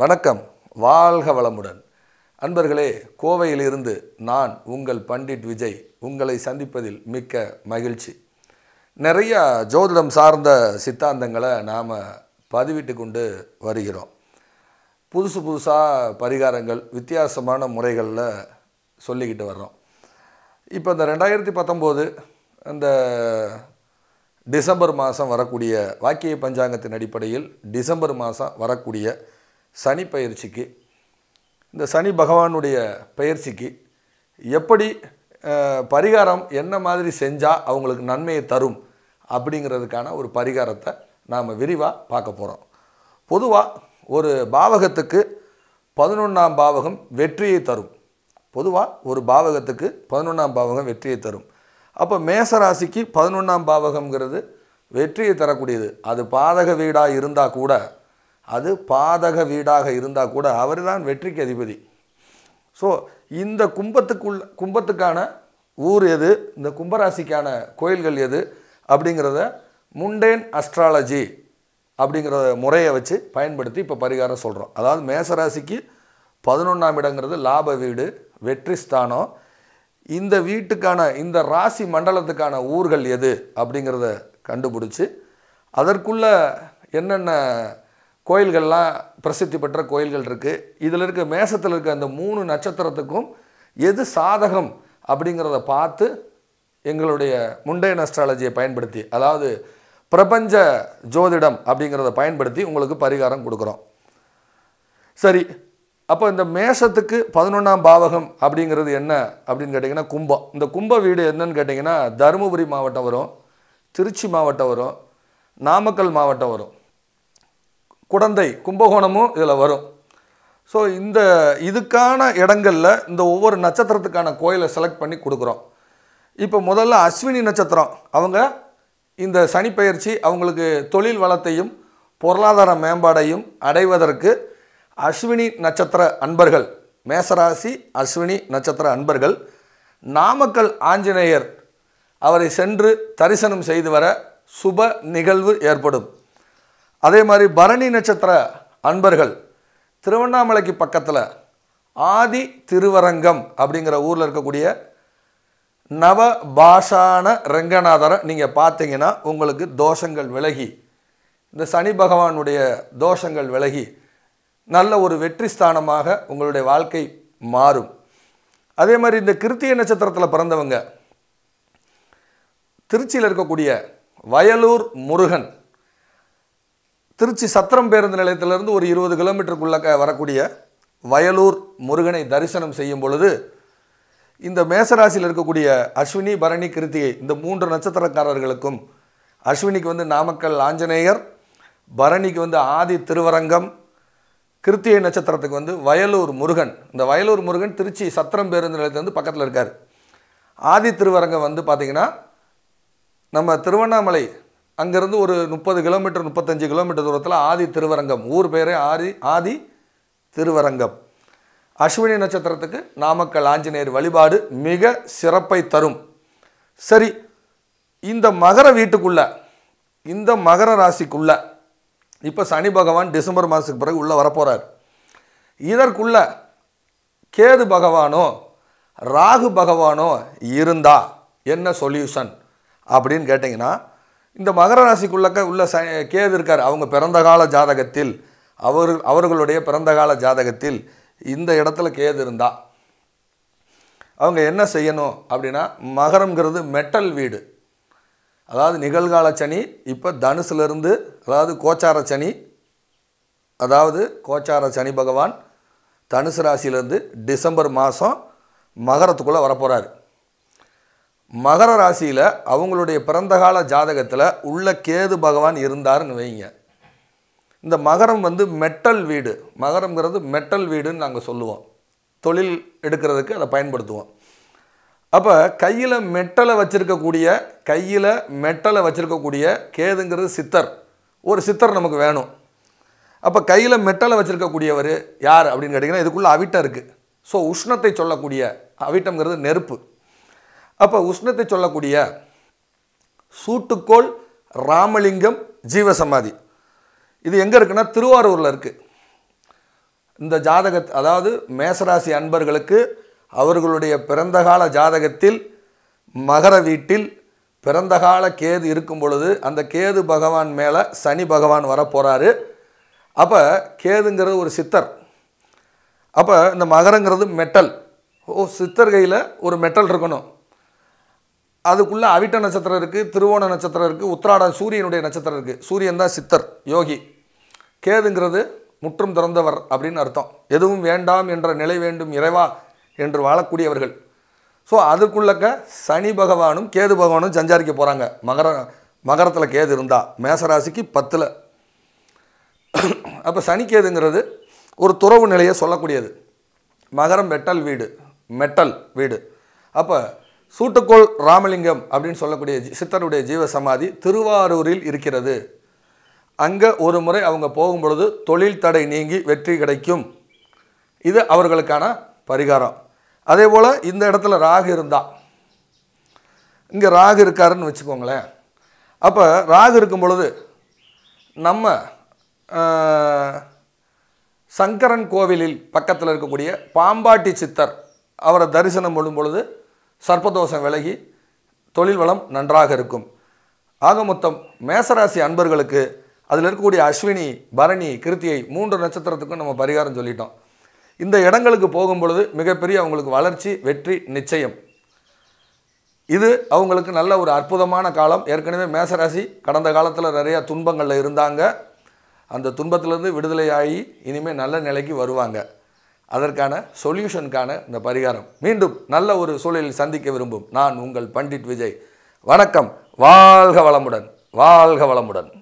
வணக்கம். வாழ்க வளமுடன். அன்பர்களே கோவையிலிருந்து நான் உங்கள் பண்டிட் விஜய் உங்களை சந்திப்பதில் மிக்க மகிழ்ச்சி. நிறைய ஜோதிடம் சார்ந்த சித்தாந்தங்களை நாம் பதிவிட்டு கொண்டு வருகிறோம். புதுசு புதுசாக பரிகாரங்கள் வித்தியாசமான முறைகளில் சொல்லிக்கிட்டு வர்றோம். இப்போ இந்த ரெண்டாயிரத்தி பத்தொம்போது அந்த டிசம்பர் மாதம் வரக்கூடிய வாக்கிய பஞ்சாங்கத்தின் அடிப்படையில் டிசம்பர் மாதம் வரக்கூடிய சனி பயிற்சிக்கு இந்த சனி பகவானுடைய பயிற்சிக்கு எப்படி பரிகாரம் என்ன மாதிரி செஞ்சால் அவங்களுக்கு நன்மையை தரும் அப்படிங்கிறதுக்கான ஒரு பரிகாரத்தை நாம் விரிவாக பார்க்க போகிறோம் பொதுவாக ஒரு பாவகத்துக்கு பதினொன்றாம் பாவகம் வெற்றியை தரும். பொதுவாக ஒரு பாவகத்துக்கு பதினொன்றாம் பாவகம் வெற்றியை தரும். அப்போ மேசராசிக்கு பதினொன்றாம் பாவகம்ங்கிறது வெற்றியை தரக்கூடியது. அது பாதக வீடாக இருந்தால் கூட அது பாதக வீடாக இருந்தால் கூட அவர் தான் வெற்றிக்கு அதிபதி. ஸோ இந்த கும்பத்துக்குள்ள கும்பத்துக்கான ஊர் எது? இந்த கும்பராசிக்கான கோயில்கள் எது? அப்படிங்கிறத முண்டேன் அஸ்ட்ராலஜி அப்படிங்கிற முறையை வச்சு பயன்படுத்தி இப்போ பரிகாரம் சொல்கிறோம் அதாவது மேசராசிக்கு பதினொன்றாம் இடங்கிறது லாப வீடு வெற்றி ஸ்தானம். இந்த வீட்டுக்கான இந்த ராசி மண்டலத்துக்கான ஊர்கள் எது அப்படிங்கிறத கண்டுபிடிச்சி அதற்குள்ள என்னென்ன கோயில்கள்லாம் பிரசித்தி பெற்ற கோயில்கள் இருக்குது இதில் இருக்க மேசத்தில் இருக்க அந்த மூணு நட்சத்திரத்துக்கும் எது சாதகம் அப்படிங்கிறத பார்த்து எங்களுடைய முண்டையன் அஸ்ட்ராலஜியை பயன்படுத்தி அதாவது பிரபஞ்ச ஜோதிடம் அப்படிங்கிறத பயன்படுத்தி உங்களுக்கு பரிகாரம் கொடுக்குறோம். சரி அப்போ இந்த மேஷத்துக்கு பதினொன்றாம் பாவகம் அப்படிங்கிறது என்ன அப்படின்னு கேட்டிங்கன்னா கும்பம். இந்த கும்ப வீடு என்னன்னு கேட்டிங்கன்னா தருமபுரி மாவட்டம் வரும் திருச்சி மாவட்டம் வரும் நாமக்கல் மாவட்டம் வரும். குடந்தை கும்பகோணமும் இதில் வரும். ஸோ இந்த இதுக்கான இடங்களில் இந்த ஒவ்வொரு நட்சத்திரத்துக்கான கோயிலை செலக்ட் பண்ணி கொடுக்குறோம். இப்போ முதல்ல அஸ்வினி நட்சத்திரம். அவங்க இந்த சனிப்பெயர்ச்சி அவங்களுக்கு தொழில் வளத்தையும் பொருளாதார மேம்பாடையும் அடைவதற்கு அஸ்வினி நட்சத்திர அன்பர்கள் மேசராசி அஸ்வினி நட்சத்திர அன்பர்கள் நாமக்கல் ஆஞ்சநேயர் அவரை சென்று தரிசனம் செய்து வர சுப நிகழ்வு ஏற்படும். அதே மாதிரி பரணி நட்சத்திர அன்பர்கள் திருவண்ணாமலைக்கு பக்கத்தில் ஆதி திருவரங்கம் அப்படிங்கிற ஊரில் இருக்கக்கூடிய நவ பாஷான ரங்கநாதரை நீங்கள் பார்த்தீங்கன்னா உங்களுக்கு தோஷங்கள் விலகி இந்த சனி பகவானுடைய தோஷங்கள் விலகி நல்ல ஒரு வெற்றி ஸ்தானமாக உங்களுடைய வாழ்க்கை மாறும். அதே மாதிரி இந்த கிருத்திய நட்சத்திரத்தில் பிறந்தவங்க திருச்சியில் இருக்கக்கூடிய வயலூர் முருகன் திருச்சி சத்திரம் பேருந்து நிலையத்திலிருந்து ஒரு இருபது கிலோமீட்டருக்குள்ளே வரக்கூடிய வயலூர் முருகனை தரிசனம் செய்யும் பொழுது இந்த மேசராசியில் இருக்கக்கூடிய அஸ்வினி பரணி கிருத்திகை இந்த மூன்று நட்சத்திரக்காரர்களுக்கும் அஸ்வினிக்கு வந்து நாமக்கல் ஆஞ்சநேயர் பரணிக்கு வந்து ஆதி திருவரங்கம் கிருத்திகை நட்சத்திரத்துக்கு வந்து வயலூர் முருகன். இந்த வயலூர் முருகன் திருச்சி சத்திரம் பேருந்து நிலையத்திலேருந்து பக்கத்தில் இருக்கார். ஆதி திருவரங்கம் வந்து பார்த்திங்கன்னா நம்ம திருவண்ணாமலை அங்கேருந்து ஒரு முப்பது கிலோமீட்டர் முப்பத்தஞ்சு கிலோமீட்டர் தூரத்தில் ஆதி திருவரங்கம். ஊர் பேரே ஆதி ஆதி திருவரங்கம். அஸ்வினி நட்சத்திரத்துக்கு நாமக்கல் ஆஞ்சநேயர் வழிபாடு மிக சிறப்பை தரும். சரி இந்த மகர வீட்டுக்குள்ள இந்த மகர ராசிக்குள்ள இப்போ சனி பகவான் டிசம்பர் மாதத்துக்கு பிறகு உள்ளே வரப்போகிறார் இதற்குள்ள கேது பகவானோ ராகு பகவானோ இருந்தா என்ன சொல்யூஷன் அப்படின்னு கேட்டிங்கன்னா இந்த மகர ராசிக்குள்ளக்க உள்ள ச கேது இருக்கார். அவங்க பிறந்த கால ஜாதகத்தில் அவர் அவர்களுடைய பிறந்த கால ஜாதகத்தில் இந்த இடத்துல கேது இருந்தா அவங்க என்ன செய்யணும் அப்படின்னா மகரங்கிறது மெட்டல் வீடு. அதாவது நிகழ்கால சனி இப்போ தனுசுலேருந்து அதாவது கோச்சார சனி அதாவது கோச்சார சனி பகவான் தனுசு ராசியிலேருந்து டிசம்பர் மாதம் மகரத்துக்குள்ளே வரப்போகிறார் மகர ராசியில் அவங்களுடைய பிறந்தகால ஜாதகத்தில் உள்ள கேது பகவான் இருந்தாருன்னு வைங்க. இந்த மகரம் வந்து மெட்டல் வீடு. மகரங்கிறது மெட்டல் வீடுன்னு நாங்கள் சொல்லுவோம். தொழில் எடுக்கிறதுக்கு அதை பயன்படுத்துவோம். அப்போ கையில் மெட்டலை வச்சுருக்கக்கூடிய கையில் மெட்டலை வச்சுருக்கக்கூடிய கேதுங்கிறது சித்தர். ஒரு சித்தர் நமக்கு வேணும். அப்போ கையில் மெட்டலை வச்சுருக்கக்கூடியவர் யார் அப்படின்னு கேட்டிங்கன்னா இதுக்குள்ளே அவிட்டம் இருக்குது ஸோ உஷ்ணத்தை சொல்லக்கூடிய அவிட்டம்ங்கிறது நெருப்பு. அப்போ உஷ்ணத்தை சொல்லக்கூடிய சூட்டுக்கோள் ராமலிங்கம் ஜீவசமாதி. இது எங்கே இருக்குன்னா திருவாரூரில் இருக்குது இந்த ஜாதக அதாவது மேசராசி அன்பர்களுக்கு அவர்களுடைய பிறந்தகால ஜாதகத்தில் மகர வீட்டில் பிறந்தகால கேது இருக்கும் பொழுது அந்த கேது பகவான் மேலே சனி பகவான் வரப்போகிறாரு அப்போ கேதுங்கிறது ஒரு சித்தர். அப்போ இந்த மகரங்கிறது மெட்டல். ஓ சித்தர் கையில் ஒரு மெட்டல் இருக்கணும். அதுக்குள்ளே அவிட்ட நட்சத்திரம் இருக்குது திருவோண நட்சத்திரம் இருக்குது உத்திராட சூரியனுடைய நட்சத்திரம் இருக்குது சூரியன் தான் சித்தர் யோகி. கேதுங்கிறது முற்றும் திறந்தவர் அப்படின்னு அர்த்தம். எதுவும் வேண்டாம் என்ற நிலை வேண்டும் இறைவா என்று வாழக்கூடியவர்கள். ஸோ அதுக்குள்ளக்க சனி பகவானும் கேது பகவானும் சஞ்சாரிக்க போகிறாங்க மகர மகரத்தில் கேது இருந்தால் மேசராசிக்கு பத்தில். அப்போ சனி கேதுங்கிறது ஒரு துறவு நிலையை சொல்லக்கூடியது. மகரம் மெட்டல் வீடு. மெட்டல் வீடு. அப்போ சூட்டுக்கோள் ராமலிங்கம் அப்படின்னு சொல்லக்கூடிய ஜி- சித்தருடைய ஜீவ சமாதி திருவாரூரில் இருக்கிறது. அங்கே ஒரு முறை அவங்க போகும் பொழுது தொழில் தடை நீங்கி வெற்றி கிடைக்கும். இது அவர்களுக்கான பரிகாரம். அதே போல் இந்த இடத்துல ராகு இருந்தா இங்கே ராகு இருக்காருன்னு வச்சுக்கோங்களேன். அப்போ ராகு இருக்கும் பொழுது நம்ம சங்கரன் கோவிலில் பக்கத்தில் இருக்கக்கூடிய பாம்பாட்டி சித்தர் அவரை தரிசனம் பண்ணும் பொழுது சர்ப்பதோஷம் விலகி தொழில் வளம் நன்றாக இருக்கும். ஆக மொத்தம் மேசராசி அன்பர்களுக்கு அதில் இருக்கக்கூடிய அஸ்வினி பரணி கிருத்தியை மூன்று நட்சத்திரத்துக்கும் நம்ம பரிகாரம் சொல்லிட்டோம். இந்த இடங்களுக்கு போகும் பொழுது மிகப்பெரிய அவங்களுக்கு வளர்ச்சி வெற்றி நிச்சயம். இது அவங்களுக்கு நல்ல ஒரு அற்புதமான காலம். ஏற்கனவே மேசராசி கடந்த காலத்தில் நிறைய துன்பங்களில் இருந்தாங்க. அந்த துன்பத்திலேருந்து விடுதலையாகி இனிமேல் நல்ல நிலைக்கு வருவாங்க. அதற்கான சொல்யூஷனுக்கான இந்த பரிகாரம். மீண்டும் நல்ல ஒரு சூழலில் சந்திக்க விரும்பும் நான் உங்கள் பண்டிட் விஜய். வணக்கம். வாழ்க வளமுடன். வாழ்க வளமுடன்.